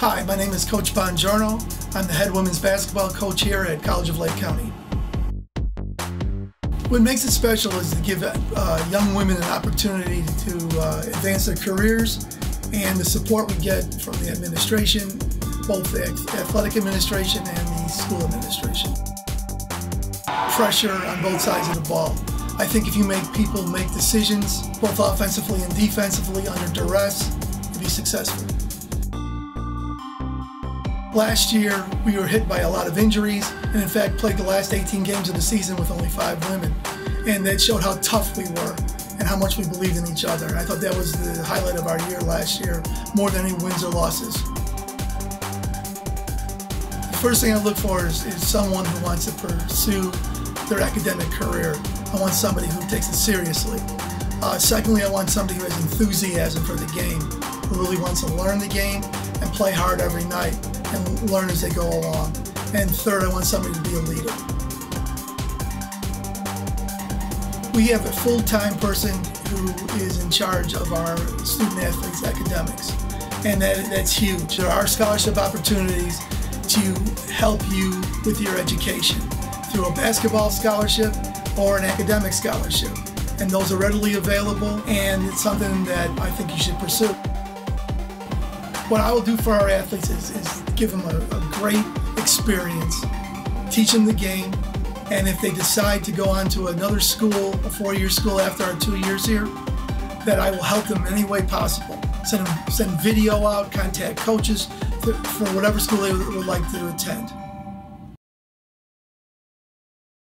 Hi, my name is Coach Bongiorno. I'm the head women's basketball coach here at College of Lake County. What makes it special is to give uh, young women an opportunity to uh, advance their careers and the support we get from the administration, both the athletic administration and the school administration. Pressure on both sides of the ball. I think if you make people make decisions, both offensively and defensively, under duress, you'll be successful. Last year, we were hit by a lot of injuries, and in fact played the last 18 games of the season with only five women. And that showed how tough we were and how much we believed in each other. I thought that was the highlight of our year last year, more than any wins or losses. The first thing I look for is, is someone who wants to pursue their academic career. I want somebody who takes it seriously. Uh, secondly, I want somebody who has enthusiasm for the game, who really wants to learn the game and play hard every night and learn as they go along. And third, I want somebody to be a leader. We have a full-time person who is in charge of our student athletes academics. And that, that's huge. There are scholarship opportunities to help you with your education through a basketball scholarship or an academic scholarship. And those are readily available and it's something that I think you should pursue. What I will do for our athletes is, is give them a, a great experience, teach them the game, and if they decide to go on to another school, a four-year school after our two years here, that I will help them any way possible. Send them, send video out, contact coaches to, for whatever school they would like to attend.